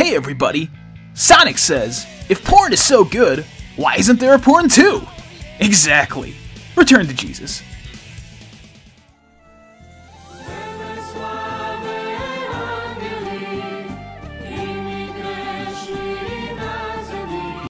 Hey everybody! Sonic says, if porn is so good, why isn't there a porn too? Exactly. Return to Jesus.